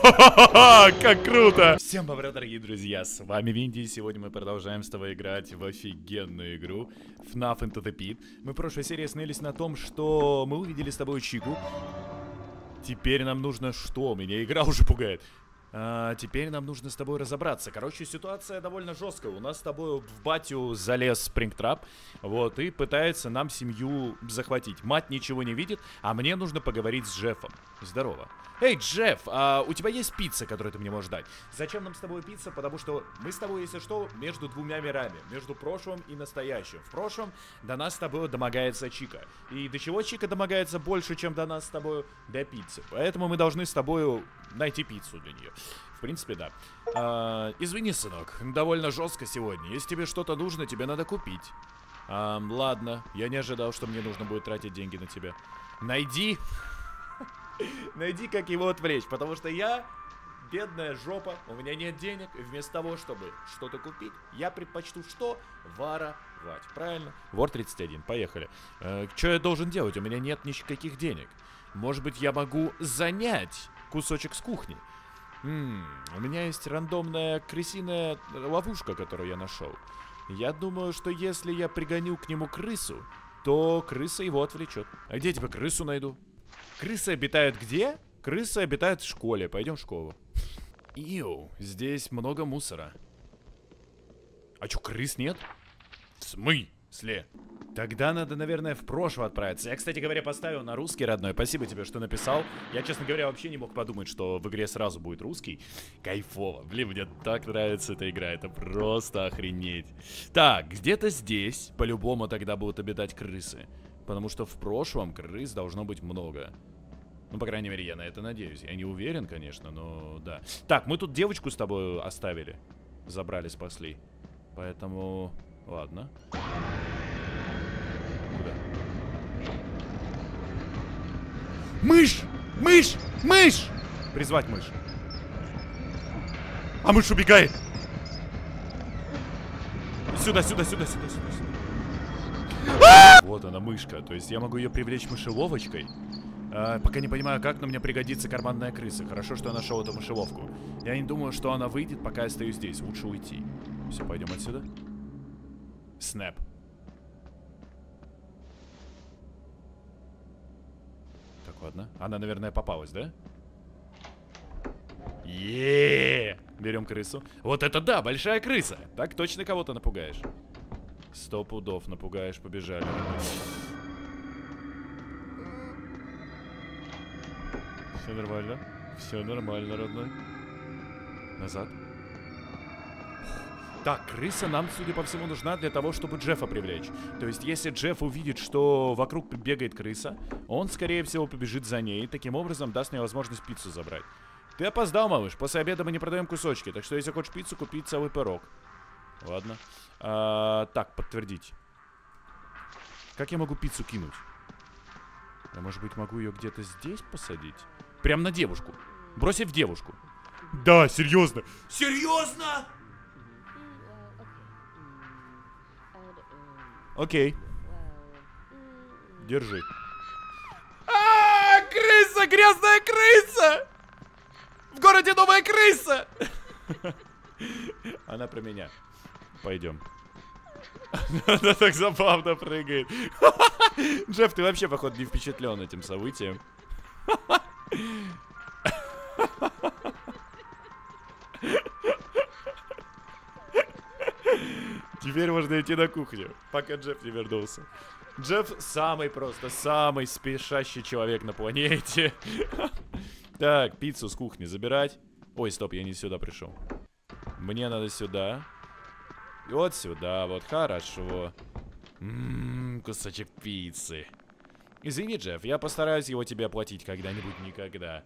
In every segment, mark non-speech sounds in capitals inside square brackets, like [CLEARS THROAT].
Ха-ха-ха, как круто! Всем добро, дорогие друзья, с вами Винди, и сегодня мы продолжаем с тобой играть в офигенную игру FNAF Into the Pit. Мы в прошлой серии остановились на том, что мы увидели с тобой Чику. Теперь нам нужно что? Меня игра [LAUGHS] уже пугает. А, теперь нам нужно с тобой разобраться. Короче, ситуация довольно жесткая. У нас с тобой в батю залез Спрингтрап, вот, и пытается нам семью захватить. Мать ничего не видит, а мне нужно поговорить с Джеффом. Здорово. Эй, Джефф, а у тебя есть пицца, которую ты мне можешь дать? Зачем нам с тобой пицца? Потому что мы с тобой, если что, между двумя мирами. Между прошлым и настоящим. В прошлом до нас с тобой домогается Чика. И до чего Чика домогается больше, чем до нас с тобой? До пиццы. Поэтому мы должны с тобой найти пиццу для нее. В принципе, да. А, извини, сынок, довольно жестко сегодня. Если тебе что-то нужно, тебе надо купить. А, ладно, я не ожидал, что мне нужно будет тратить деньги на тебя. Найди [LAUGHS] Найди, как его отвлечь, потому что я бедная жопа, у меня нет денег, вместо того, чтобы что-то купить, я предпочту что? Воровать. Правильно? Вор 31, поехали. Э, что я должен делать? У меня нет никаких денег. Может быть, я могу занять кусочек с кухни? М -м, у меня есть рандомная крысиная ловушка, которую я нашел. Я думаю, что если я пригоню к нему крысу, то крыса его отвлечет. А где я тебе крысу найду? Крысы обитают где? Крысы обитают в школе. Пойдем в школу. Иу, здесь много мусора. А чё, крыс нет? В смысле? Тогда надо, наверное, в прошлое отправиться. Я, кстати говоря, поставил на русский родной. Спасибо тебе, что написал. Я, честно говоря, вообще не мог подумать, что в игре сразу будет русский. Кайфово. Блин, мне так нравится эта игра. Это просто охренеть. Так, где-то здесь по-любому тогда будут обитать крысы. Потому что в прошлом крыс должно быть много. Ну, по крайней мере, я на это надеюсь. Я не уверен, конечно, но да. Так, мы тут девочку с тобой оставили. Забрали, спасли. Поэтому... Ладно. Куда? Мышь! Мышь! Мышь! Призвать мышь. А мышь убегает! Сюда, сюда, сюда, сюда, сюда, сюда. Вот она, мышка. То есть я могу ее привлечь мышеловочкой. А, пока не понимаю, как, но мне пригодится карманная крыса. Хорошо, что я нашел эту мышеловку. Я не думаю, что она выйдет, пока я стою здесь. Лучше уйти. Все, пойдем отсюда. Снэп. Ладно. Она, наверное, попалась, да? Еее! Берем крысу. Вот это да, большая крыса. Так точно кого-то напугаешь. Сто пудов напугаешь, побежали. Все нормально. Все нормально, родной. Назад. Так, крыса нам, судя по всему, нужна для того, чтобы Джеффа привлечь. То есть, если Джефф увидит, что вокруг бегает крыса, он, скорее всего, побежит за ней, и таким образом даст мне возможность пиццу забрать. Ты опоздал, малыш. После обеда мы не продаем кусочки, так что если хочешь пиццу, купи целый пирог. Ладно. А, так, подтвердить. Как я могу пиццу кинуть? Я, может быть, могу ее где-то здесь посадить? Прям на девушку. Бросить в девушку. Да, серьезно. Серьезно? Окей. Держи. А, крыса, грязная крыса! В городе новая крыса! [LAUGHS] Она про меня. Пойдем. [LAUGHS] Она так забавно прыгает. [LAUGHS] Джефф, ты вообще, походу, не впечатлен этим событием. Теперь можно идти на кухню, пока Джефф не вернулся. Джефф самый просто, самый спешащий человек на планете. [LAUGHS] Так, пиццу с кухни забирать. Ой, стоп, я не сюда пришел. Мне надо сюда. И вот сюда, вот, хорошо. Ммм, кусочек пиццы. Извини, Джефф, я постараюсь его тебе оплатить когда-нибудь никогда.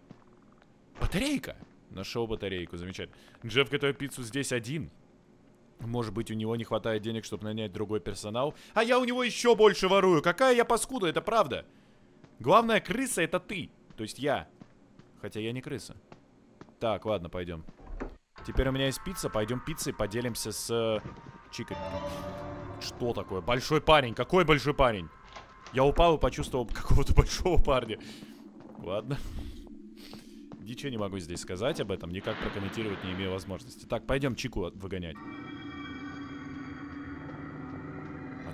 Батарейка! Нашел батарейку, замечательно. Джефф готовит пиццу здесь один. Может быть, у него не хватает денег, чтобы нанять другой персонал. А я у него еще больше ворую. Какая я паскуда, это правда. Главная крыса это ты. То есть я. Хотя я не крыса. Так, ладно, пойдем. Теперь у меня есть пицца. Пойдем пиццей поделимся с э, Чикой. Что такое? Большой парень. Какой большой парень? Я упал и почувствовал какого-то [LAUGHS] большого парня. Ладно. Ничего не могу здесь сказать об этом, никак прокомментировать не имею возможности. Так, пойдем Чику выгонять.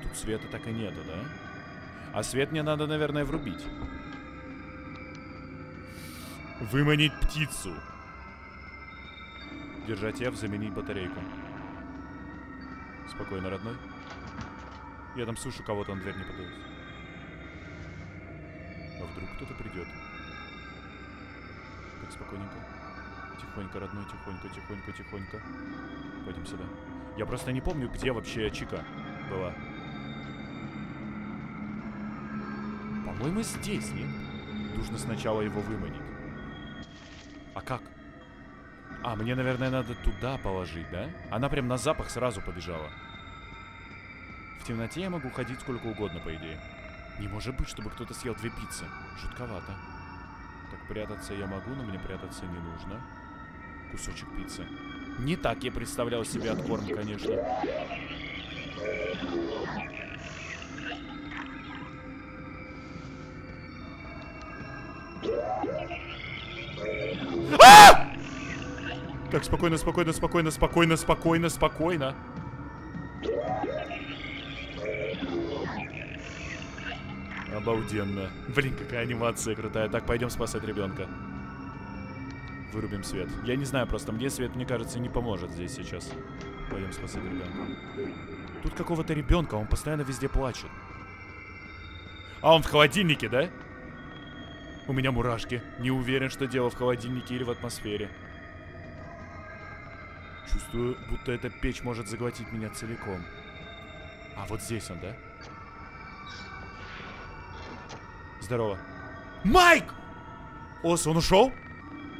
Тут света так и нету, да? А свет мне надо, наверное, врубить. Выманить птицу. Держать F, заменить батарейку. Спокойно, родной. Я там слышу кого-то, на дверь не подается. А вдруг кто-то придет? Так, спокойненько. Тихонько, родной, тихонько, тихонько, тихонько. Пойдем сюда. Я просто не помню, где вообще Чика была. По-моему, здесь, нет? Нужно сначала его выманить. А как? А, мне, наверное, надо туда положить, да? Она прям на запах сразу побежала. В темноте я могу ходить сколько угодно, по идее. Не может быть, чтобы кто-то съел две пиццы. Жутковато. Так, прятаться я могу, но мне прятаться не нужно. Кусочек пиццы. Не так я представлял себе откорм, конечно. А! Так, спокойно, спокойно, спокойно, спокойно, спокойно, спокойно. Обалденно. Блин, какая анимация крутая. Так, пойдем спасать ребенка. Вырубим свет. Я не знаю, просто мне свет, мне кажется, не поможет здесь сейчас. Пойдем спасать ребенка. Тут какого-то ребенка, он постоянно везде плачет. А он в холодильнике, да? У меня мурашки. Не уверен, что дело в холодильнике или в атмосфере. Чувствую, будто эта печь может заглотить меня целиком. А вот здесь он, да? Здорово. Майк! Ос, он ушел?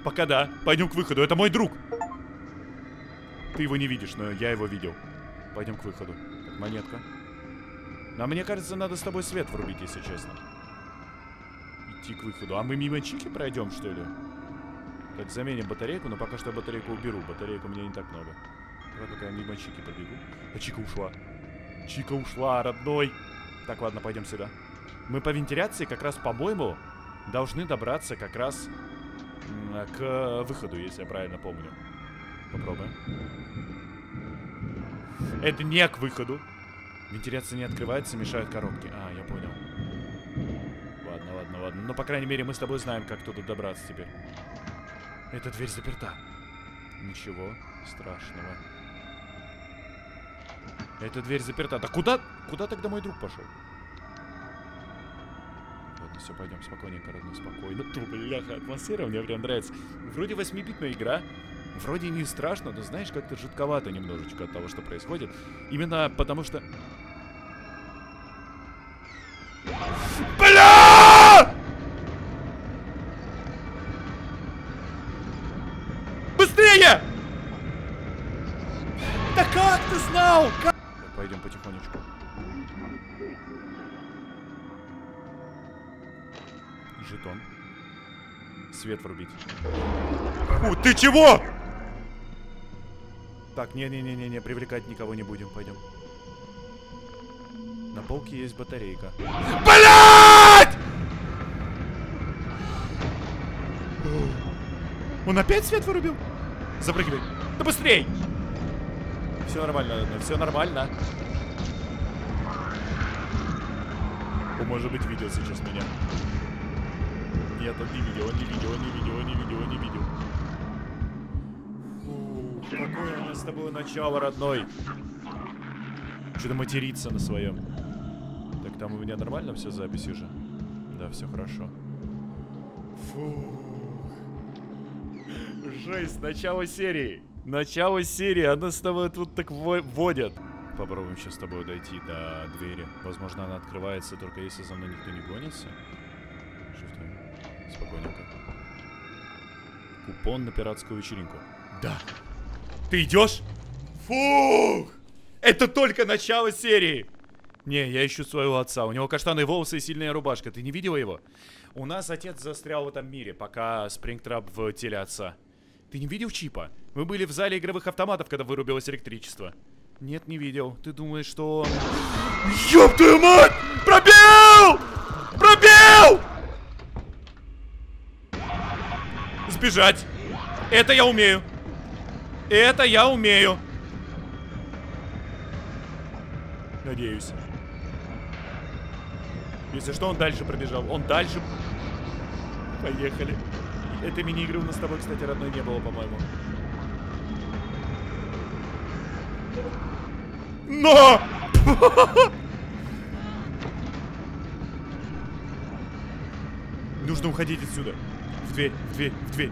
Пока да. Пойдем к выходу. Это мой друг. Ты его не видишь, но я его видел. Пойдем к выходу. Монетка. А мне кажется, надо с тобой свет врубить, если честно. Идти к выходу. А мы мимо Чики пройдем, что ли? Так, заменим батарейку, но пока что батарейку уберу. Батарейку у меня не так много. Давай пока я мимо Чики побегу. А Чика ушла. Чика ушла, родной. Так, ладно, пойдем сюда. Мы по вентиляции как раз, по-моему, должны добраться как раз к выходу, если я правильно помню. Попробуем. Это не к выходу. Вентиляция не открывается, мешают коробки. А, я понял. Но, по крайней мере, мы с тобой знаем, как туда добраться теперь. Эта дверь заперта. Ничего страшного. Эта дверь заперта. Да куда? Куда тогда мой друг пошел? Ладно, все, пойдем спокойненько, родной, спокойно. Ту, бляха, атмосфера мне прям нравится. Вроде 8-битная игра, вроде не страшно, но знаешь, как-то жутковато немножечко от того, что происходит. Именно потому что... Быстрее! Да как ты знал? Как... Пойдем потихонечку. Жетон. Свет врубить. У, ты чего? Так, не-не-не-не, привлекать никого не будем, пойдем. На полке есть батарейка. Блять! Он опять свет вырубил? Запрыгивай. Да быстрей! Все нормально, все нормально. Он, может быть, видел сейчас меня. Нет, он не видел, не видел, не видел, не видел, не видел. Какое у нас с тобой начало, родной. Что-то материться на своем. Так, там у меня нормально все записи же? Да, все хорошо. Фу. Жесть, начало серии. Начало серии, она с тобой тут так водят. Попробуем сейчас с тобой дойти до двери. Возможно, она открывается только если за мной никто не гонится. Шифтуем. Спокойненько. Купон на пиратскую вечеринку. Да. Ты идешь? Фух! Это только начало серии! Не, я ищу своего отца. У него каштаны волосы и сильная рубашка. Ты не видела его? У нас отец застрял в этом мире, пока Спрингтрап в теле отца. Ты не видел Чипа? Мы были в зале игровых автоматов, когда вырубилось электричество. Нет, не видел. Ты думаешь, что. Ёб твою мать! Пробил! Пробил! Сбежать. Это я умею. Это я умею. Надеюсь. Если что, он дальше пробежал. Он дальше... Поехали. Этой мини-игры у нас с тобой, кстати, родной не было, по-моему. Но! [LAUGHS] Нужно уходить отсюда. В дверь, в дверь, в дверь.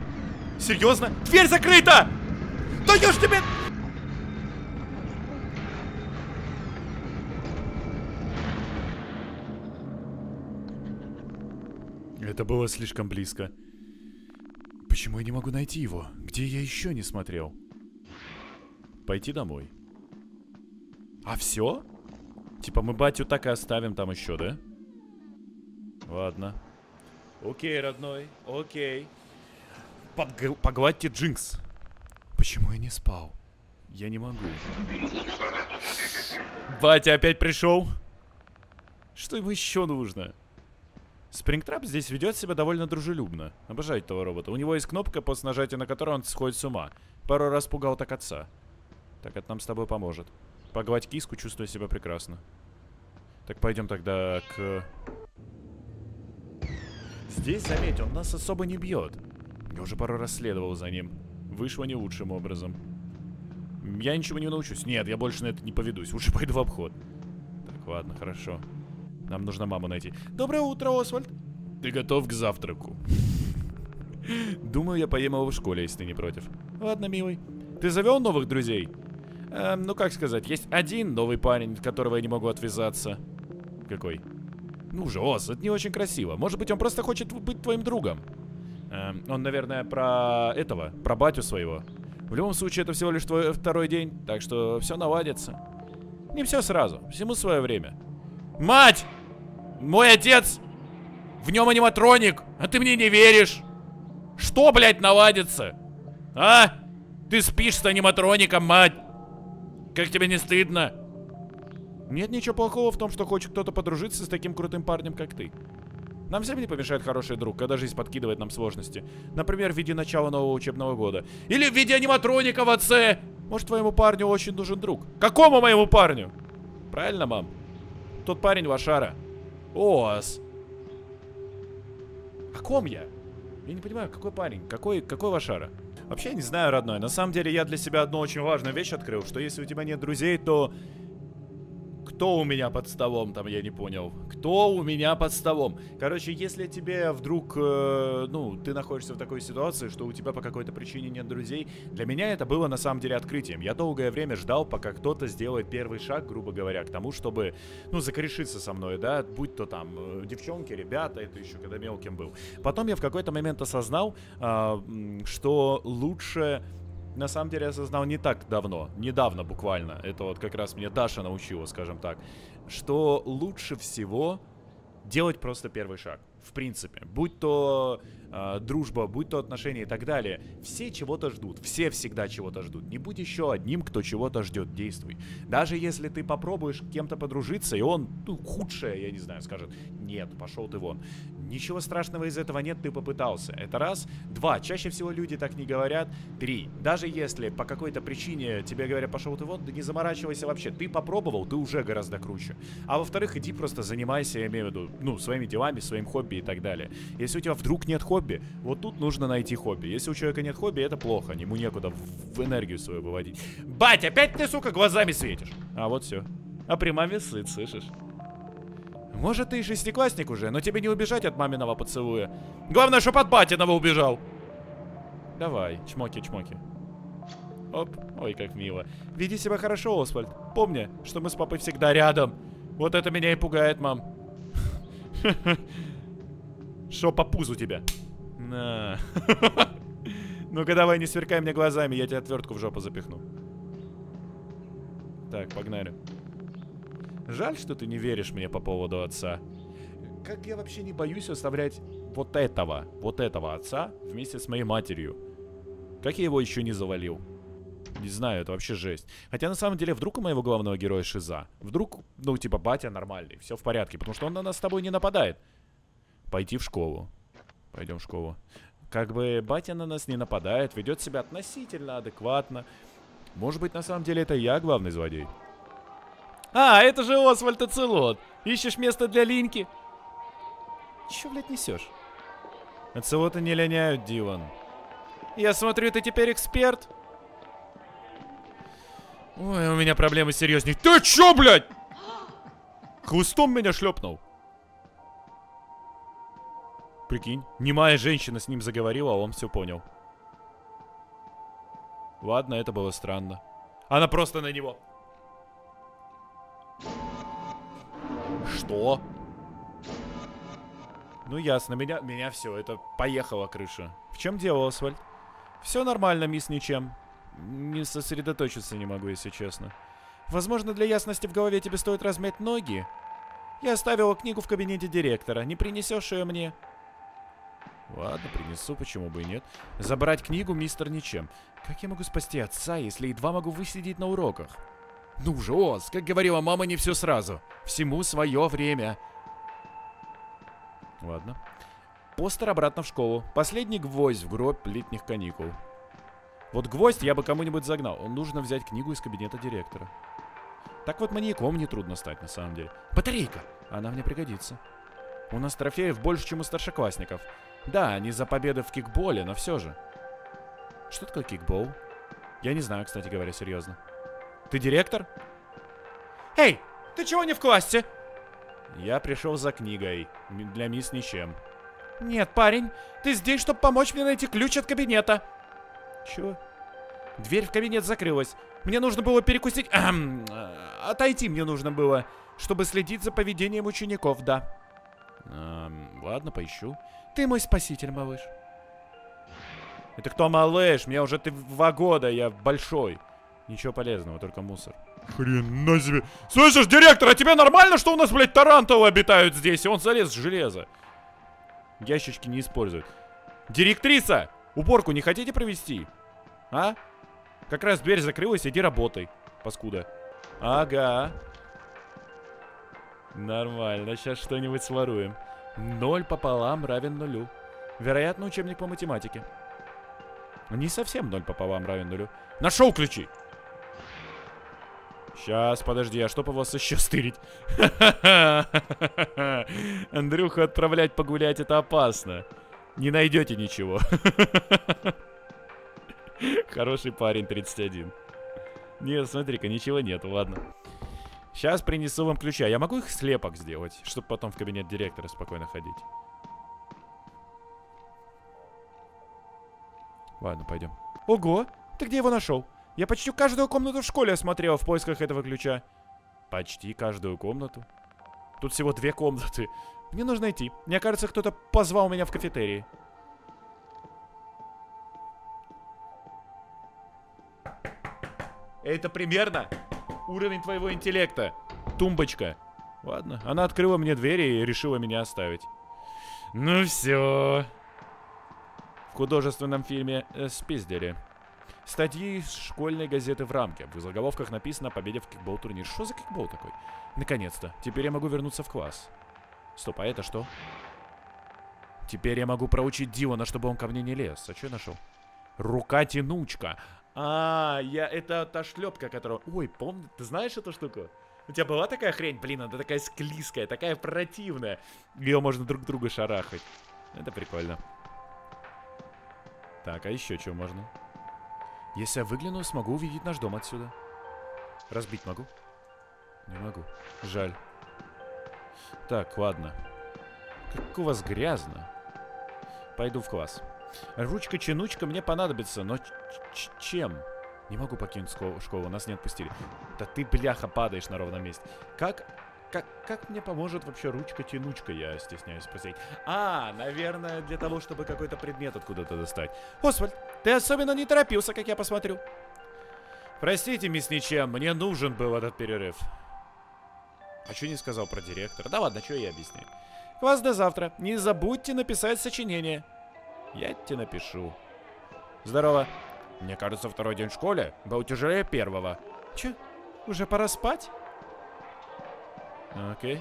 Серьезно? Дверь закрыта! Даешь тебе... Это было слишком близко. Почему я не могу найти его? Где я еще не смотрел? Пойти домой. А все? Типа мы батю так и оставим там еще, да? Ладно. Окей, родной, окей. Подг погладьте Джинкс. Почему я не спал? Я не могу. Батя опять пришел? Что ему еще нужно? Спрингтрап здесь ведет себя довольно дружелюбно. Обожаю этого робота. У него есть кнопка, после нажатия на которую он сходит с ума. Пару раз пугал так отца. Так, это нам с тобой поможет. Погладь киску, чувствую себя прекрасно. Так, пойдем тогда к... Здесь, заметь, он нас особо не бьет. Я уже пару раз следовал за ним. Вышло не лучшим образом. Я ничего не научусь. Нет, я больше на это не поведусь. Лучше [LAUGHS] пойду в обход. Так, ладно, хорошо. Нам нужно маму найти. Доброе утро, Освальд. Ты готов к завтраку? [LAUGHS] Думаю, я поем его в школе, если ты не против. Ладно, милый. Ты завел новых друзей? Эм, ну, как сказать, есть один новый парень, от которого я не могу отвязаться. Какой? Ну же, Ос, это не очень красиво. Может быть, он просто хочет быть твоим другом. Эм, он, наверное, про этого, про батю своего. В любом случае, это всего лишь твой второй день, так что все наладится. Не все сразу, всему свое время. Мать! Мой отец! В нем аниматроник, а ты мне не веришь! Что, блядь, наладится? А? Ты спишь с аниматроником, мать! Как тебе не стыдно? Нет ничего плохого в том, что хочет кто-то подружиться с таким крутым парнем, как ты. Нам всем не помешает хороший друг, когда жизнь подкидывает нам сложности. Например, в виде начала нового учебного года. Или в виде аниматроника в отце. Может, твоему парню очень нужен друг. Какому моему парню? Правильно, мам? Тот парень Вашара. Ос. О ком я? Я не понимаю, какой парень? Какой, какой Вашара? Вообще, я не знаю, родной. На самом деле, я для себя одну очень важную вещь открыл, что если у тебя нет друзей, то кто у меня под столом там, я не понял. Кто у меня под столом? Короче, если тебе вдруг, э, ну, ты находишься в такой ситуации, что у тебя по какой-то причине нет друзей, для меня это было на самом деле открытием. Я долгое время ждал, пока кто-то сделает первый шаг, грубо говоря, к тому, чтобы, ну, закорешиться со мной, да, будь то там э, девчонки, ребята, это еще когда мелким был. Потом я в какой-то момент осознал, э, что лучше на самом деле осознал не так давно, недавно буквально, это вот как раз мне Даша научила, скажем так, что лучше всего делать просто первый шаг. В принципе, будь то э, дружба, будь то отношения и так далее, все чего-то ждут, все всегда чего-то ждут. Не будь еще одним, кто чего-то ждет, действуй. Даже если ты попробуешь кем-то подружиться, и он, ну, худшее, я не знаю, скажет, нет, пошел ты вон. Ничего страшного из этого нет, ты попытался. Это раз. Два. Чаще всего люди так не говорят. Три. Даже если по какой-то причине тебе говорят, пошел ты вон, да не заморачивайся вообще. Ты попробовал, ты уже гораздо круче. А во-вторых, иди просто занимайся, я имею в виду, ну, своими делами, своим хобби и так далее. Если у тебя вдруг нет хобби, вот тут нужно найти хобби. Если у человека нет хобби, это плохо. Ему некуда в энергию свою выводить. Бать, опять ты, сука, глазами светишь. А вот все. А при маме сыт, слышишь? Может, ты и шестиклассник уже, но тебе не убежать от маминого поцелуя. Главное, чтоб от батиного убежал. Давай, чмоки-чмоки. Оп, ой, как мило. Веди себя хорошо, Освальд. Помни, что мы с папой всегда рядом. Вот это меня и пугает, мам. [LAUGHS] Шо по пузу тебя? На. [LAUGHS] Ну-ка давай, не сверкай мне глазами, я тебе отвертку в жопу запихну. Так, погнали. Жаль, что ты не веришь мне по поводу отца. Как я вообще не боюсь оставлять вот этого, вот этого отца вместе с моей матерью. Как я его еще не завалил? Не знаю, это вообще жесть. Хотя на самом деле, вдруг у моего главного героя шиза. Вдруг, ну, типа, батя нормальный, все в порядке, потому что он на нас с тобой не нападает. Пойти в школу. Пойдем в школу. Как бы батя на нас не нападает, ведет себя относительно адекватно. Может быть, на самом деле это я главный злодей. А, это же Освальд Ацелот. Ищешь место для линьки? Чё, блядь, несешь? Ацелоты не линяют, Дилан. Я смотрю, ты теперь эксперт. Ой, у меня проблемы серьезней. Ты чё, блядь? Хвостом меня шлепнул. Прикинь, немая женщина с ним заговорила, а он все понял. Ладно, это было странно. Она просто на него. Что? Ну ясно, меня, меня все, это поехала крыша. В чем дело, Освальд? Все нормально, мисс Ничем. Не сосредоточиться не могу, если честно. Возможно, для ясности в голове тебе стоит размять ноги? Я оставила книгу в кабинете директора. Не принесешь ее мне? Ладно, принесу, почему бы и нет. Забрать книгу, мистер, ничем. Как я могу спасти отца, если едва могу высидеть на уроках? Ну же, Оз, как говорила мама, не все сразу. Всему свое время. Ладно. Постер обратно в школу. Последний гвоздь в гроб летних каникул. Вот гвоздь я бы кому-нибудь загнал. Нужно взять книгу из кабинета директора. Так вот маньяком нетрудно стать, на самом деле. Батарейка! Она мне пригодится. У нас трофеев больше, чем у старшеклассников. Да, не за победы в кикболе, но все же. Что такое кикбол? Я не знаю, кстати говоря, серьезно. Ты директор? Эй, ты чего не в классе? Я пришел за книгой. Для мисс ничем. Нет, парень, ты здесь, чтобы помочь мне найти ключ от кабинета. Чего? Дверь в кабинет закрылась. Мне нужно было перекусить... [CLEARS THROAT] Эм, отойти мне нужно было, чтобы следить за поведением учеников, да. Эм, ладно, поищу. Ты мой спаситель, малыш. Это кто малыш? Мне уже ты два года, я большой. Ничего полезного, только мусор. Хрена себе. Слышишь, директор, а тебе нормально, что у нас, блядь, тарантулы обитают здесь? И он залез в железо. Ящички не используют. Директриса! Уборку не хотите провести? А? Как раз дверь закрылась, иди работай, паскуда. Ага. Нормально, сейчас что-нибудь своруем. Ноль пополам равен нулю. Вероятно, учебник по математике. Не совсем ноль пополам равен нулю. Нашел ключи! Сейчас, подожди, а что по вас еще стырить? [LAUGHS] Андрюха, отправлять погулять это опасно. Не найдете ничего. [LAUGHS] Хороший парень, 31. Нет, смотри-ка, ничего нет, ладно. Сейчас принесу вам ключа. Я могу их слепок сделать, чтобы потом в кабинет директора спокойно ходить? Ладно, пойдем. Ого, ты где его нашел? Я почти каждую комнату в школе осмотрел в поисках этого ключа. Почти каждую комнату? Тут всего две комнаты. Мне нужно идти. Мне кажется, кто-то позвал меня в кафетерии. Это примерно уровень твоего интеллекта. Тумбочка. Ладно, она открыла мне двери и решила меня оставить. Ну все. В художественном фильме э, спиздили. Статьи из школьной газеты в рамке. В заголовках написано победе в кикбол-турнир. Что за кикбол такой? Наконец-то. Теперь я могу вернуться в класс. Стоп, а это что? Теперь я могу проучить Дилана, чтобы он ко мне не лез. А что я нашел? Рука-тянучка. А, я, это та шлепка, которая... Ой, помню, ты знаешь эту штуку? У тебя была такая хрень? Блин, она такая склизкая, такая противная. Ее можно друг друга шарахать. Это прикольно. Так, а еще что можно? Если я выгляну, смогу увидеть наш дом отсюда. Разбить могу? Не могу. Жаль. Так, ладно. Как у вас грязно. Пойду в класс. Ручка-чинучка мне понадобится, но чем? Не могу покинуть школу, нас не отпустили. Да ты, бляха, падаешь на ровном месте. Как, как, как мне поможет вообще ручка-тянучка, я стесняюсь спросить. А, наверное, для того, чтобы какой-то предмет откуда-то достать. Освальд, ты особенно не торопился, как я посмотрю. Простите, мисс Ничем, мне нужен был этот перерыв. А что не сказал про директора? Да ладно, что я объясняю. Вас до завтра. Не забудьте написать сочинение. Я тебе напишу. Здорово. Мне кажется, второй день в школе был тяжелее первого. Че? Уже пора спать? Окей.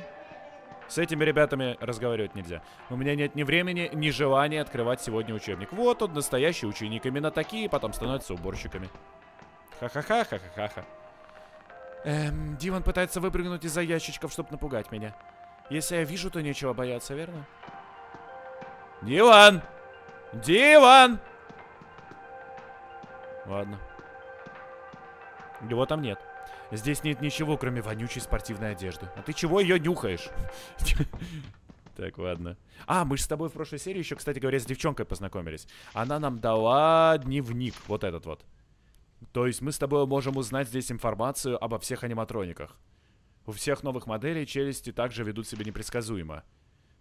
С этими ребятами разговаривать нельзя. У меня нет ни времени, ни желания открывать сегодня учебник. Вот он, настоящий ученик. Именно такие потом становятся уборщиками. Ха-ха-ха, ха-ха-ха. Эм, Диван пытается выпрыгнуть из-за ящичков, чтобы напугать меня. Если я вижу, то нечего бояться, верно? Диван! Диван! Ладно. Его там нет. Здесь нет ничего, кроме вонючей спортивной одежды. А ты чего ее нюхаешь? [LAUGHS] Так, ладно. А, мы же с тобой в прошлой серии еще, кстати говоря, с девчонкой познакомились. Она нам дала дневник, вот этот вот. То есть мы с тобой можем узнать здесь информацию обо всех аниматрониках. У всех новых моделей челюсти также ведут себя непредсказуемо.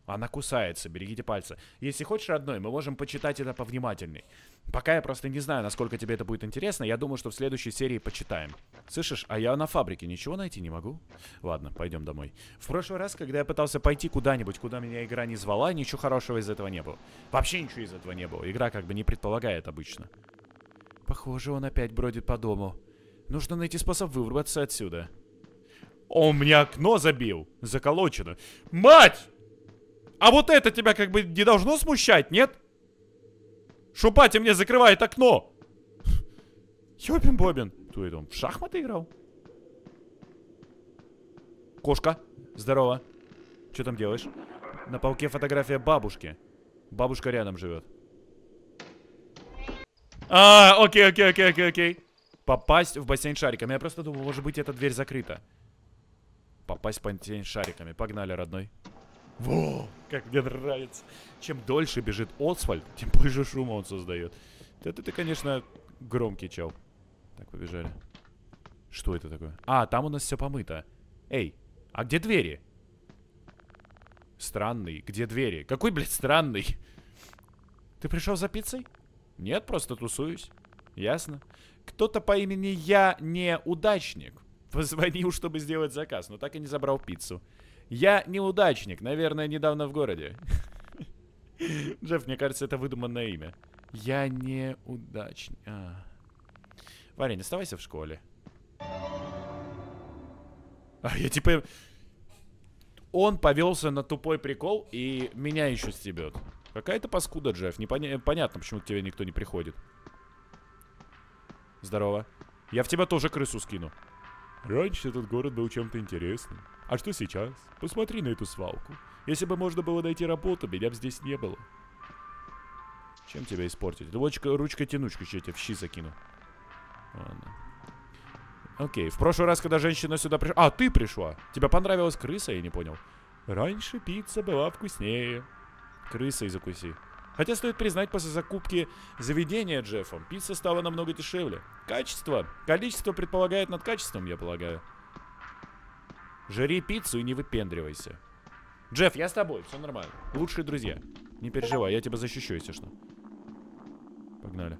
Она кусается, берегите пальцы. Если хочешь, родной, мы можем почитать это повнимательней. Пока я просто не знаю, насколько тебе это будет интересно, я думаю, что в следующей серии почитаем. Слышишь, а я на фабрике ничего найти не могу? Ладно, пойдем домой. В прошлый раз, когда я пытался пойти куда-нибудь, куда меня игра не звала, ничего хорошего из этого не было. Вообще ничего из этого не было. Игра как бы не предполагает обычно. Похоже, он опять бродит по дому. Нужно найти способ вырваться отсюда. Он мне окно забил. Заколочено. Мать! А вот это тебя как бы не должно смущать, нет? Шупати мне закрывает окно. Ёбин-бобин. Кто это он? В шахматы играл? Кошка. Здорово. Что там делаешь? На полке фотография бабушки. Бабушка рядом живет. А, окей, окей, окей, окей, окей. Попасть в бассейн шариками. Я просто думал, может быть, эта дверь закрыта. Попасть в бассейн шариками. Погнали, родной. Во, как мне нравится. Чем дольше бежит Освальд, тем больше шума он создает. Это ты, конечно, громкий чел. Так, побежали. Что это такое? А, там у нас все помыто. Эй, а где двери? Странный. Где двери? Какой, блядь, странный? Ты пришел за пиццей? Нет, просто тусуюсь. Ясно. Кто-то по имени Я неудачник позвонил, чтобы сделать заказ, но так и не забрал пиццу. Я неудачник, наверное, недавно в городе. [LAUGHS] Джефф, мне кажется, это выдуманное имя. Я неудачник. А. Варень, оставайся в школе. А, я типа... Он повелся на тупой прикол и меня еще стебет. Какая-то паскуда, Джефф. Непонятно, почему к тебе никто не приходит. Здорово. Я в тебя тоже крысу скину. Раньше этот город был чем-то интересным. А что сейчас? Посмотри на эту свалку. Если бы можно было найти работу, меня бы здесь не было. Чем тебя испортить? Ручка, ручка-тянучку еще тебя в щи закину. Ладно. Окей, в прошлый раз, когда женщина сюда пришла... А, ты пришла! Тебе понравилась крыса, я не понял. Раньше пицца была вкуснее. Крыса и закуси. Хотя стоит признать, после закупки заведения Джеффом, пицца стала намного дешевле. Качество. Количество предполагает над качеством, я полагаю. Жри пиццу и не выпендривайся. Джефф, я с тобой, все нормально. Лучшие друзья. Не переживай, я тебя защищу, если что. Погнали.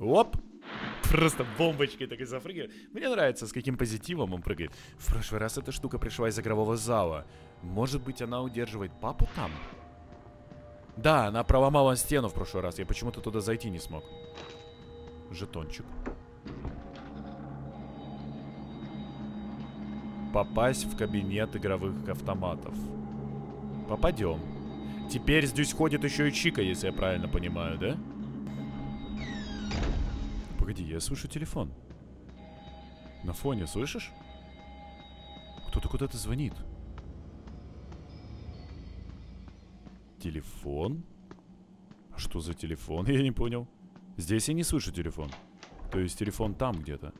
Оп! Просто бомбочкой такой запрыгивает. Мне нравится, с каким позитивом он прыгает. В прошлый раз эта штука пришла из игрового зала. Может быть, она удерживает папу там? Да, она проломала стену в прошлый раз. Я почему-то туда зайти не смог. Жетончик. Попасть в кабинет игровых автоматов. Попадем. Теперь здесь ходит еще и Чика, если я правильно понимаю, да? Погоди, я слышу телефон. На фоне, слышишь? Кто-то куда-то звонит. Телефон? А что за телефон? [LAUGHS] Я не понял. Здесь я не слышу телефон. То есть телефон там где-то.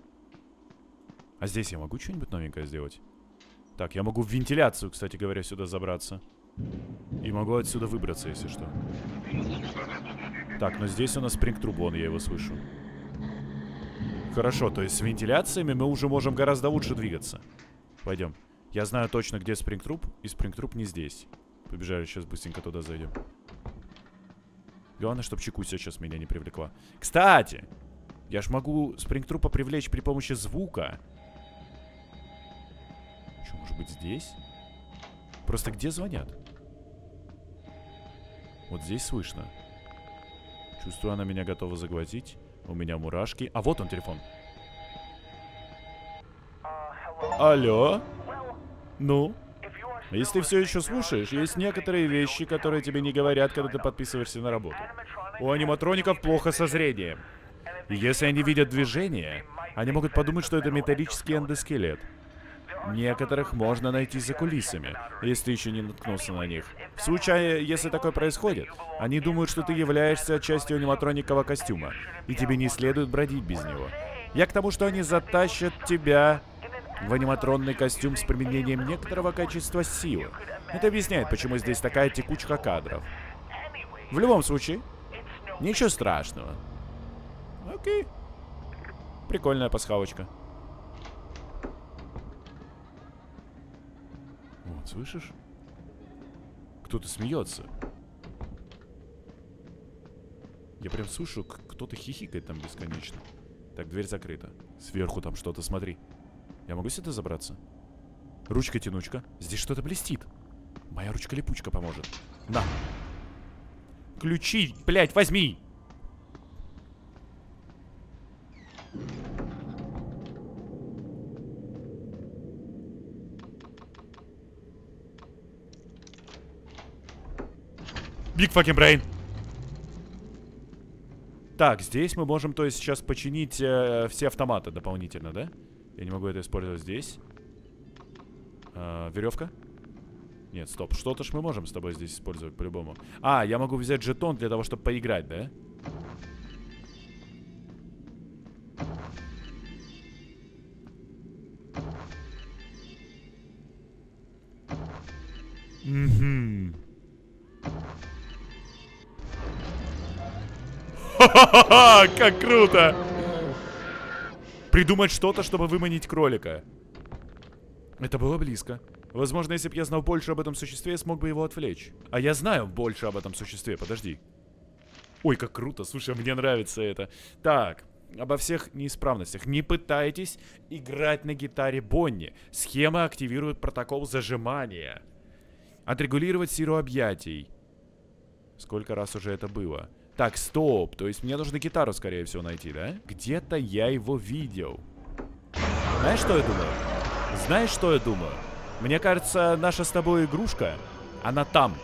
А здесь я могу что-нибудь новенькое сделать? Так, я могу в вентиляцию, кстати говоря, сюда забраться. И могу отсюда выбраться, если что. Так, но здесь у нас спрингтрубон, я его слышу. Хорошо, то есть с вентиляциями мы уже можем гораздо лучше двигаться. Пойдем. Я знаю точно, где спрингтруп, и спрингтруп не здесь. Побежали, сейчас быстренько туда зайдем. Главное, чтобы Чекуся сейчас меня не привлекла. Кстати, я ж могу спрингтрупа привлечь при помощи звука. Что, может быть здесь? Просто где звонят? Вот здесь слышно. Чувствую, она меня готова заглотить. У меня мурашки. А вот он телефон. Алло? Ну? Если ты все еще слушаешь, есть некоторые вещи, которые тебе не говорят, когда ты подписываешься на работу. У аниматроников плохо со зрением. И если они видят движение, они могут подумать, что это металлический эндоскелет. Некоторых можно найти за кулисами, если еще не наткнулся на них. В случае, если такое происходит, они думают, что ты являешься частью аниматроникового костюма, и тебе не следует бродить без него. Я к тому, что они затащат тебя в аниматронный костюм с применением некоторого качества силы. Это объясняет, почему здесь такая текучка кадров. В любом случае, ничего страшного. Окей. Прикольная пасхалочка. Слышишь? Кто-то смеется. Я прям слышу, кто-то хихикает там бесконечно. Так, дверь закрыта. Сверху там что-то, смотри. Я могу сюда забраться? Ручка-тянучка. Здесь что-то блестит. Моя ручка-липучка поможет. На. Ключи, блядь, возьми! Big fucking brain. Так, здесь мы можем, то есть, сейчас починить э, все автоматы дополнительно, да? Я не могу это использовать здесь. Э, веревка? Нет, стоп. Что-то ж мы можем с тобой здесь использовать по-любому. А, я могу взять жетон для того, чтобы поиграть, да? Угу. [LAUGHS] Как круто! Придумать что-то, чтобы выманить кролика. Это было близко. Возможно, если бы я знал больше об этом существе, я смог бы его отвлечь. А я знаю больше об этом существе, подожди. Ой, как круто, слушай, мне нравится это. Так, обо всех неисправностях. Не пытайтесь играть на гитаре Бонни. Схема активирует протокол зажимания. Отрегулировать силу объятий. Сколько раз уже это было? Так, стоп. То есть мне нужно гитару, скорее всего, найти, да? Где-то я его видел. Знаешь, что я думаю? Знаешь, что я думаю? Мне кажется, наша с тобой игрушка, она там.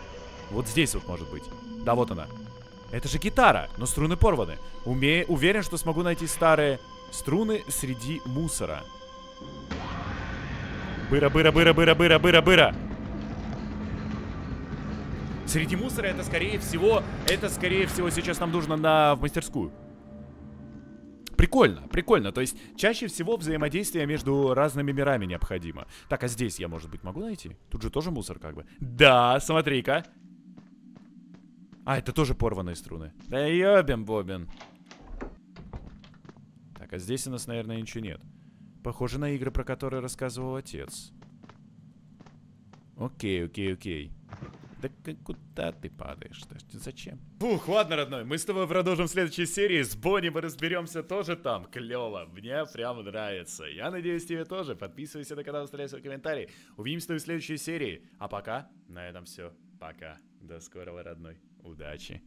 Вот здесь вот может быть. Да, вот она. Это же гитара, но струны порваны. Уме... Уверен, что смогу найти старые струны среди мусора. Быра-быра-быра-быра-быра-быра-быра. Среди мусора это скорее всего, это скорее всего сейчас нам нужно на, в мастерскую. Прикольно, прикольно. То есть чаще всего взаимодействие между разными мирами необходимо. Так, а здесь я, может быть, могу найти? Тут же тоже мусор как бы. Да, смотри-ка. А, это тоже порванные струны. Да ёбен-бобен. Так, а здесь у нас, наверное, ничего нет. Похоже на игры, про которые рассказывал отец. Окей, окей, окей. Да куда ты падаешь? Зачем? Фух, ладно, родной, мы с тобой продолжим в следующей серии. С Бонни мы разберемся тоже там. Клево, мне прям нравится. Я надеюсь, тебе тоже. Подписывайся на канал, оставляй свой комментарий. Увидимся с тобой в следующей серии. А пока, на этом все. Пока. До скорого, родной. Удачи.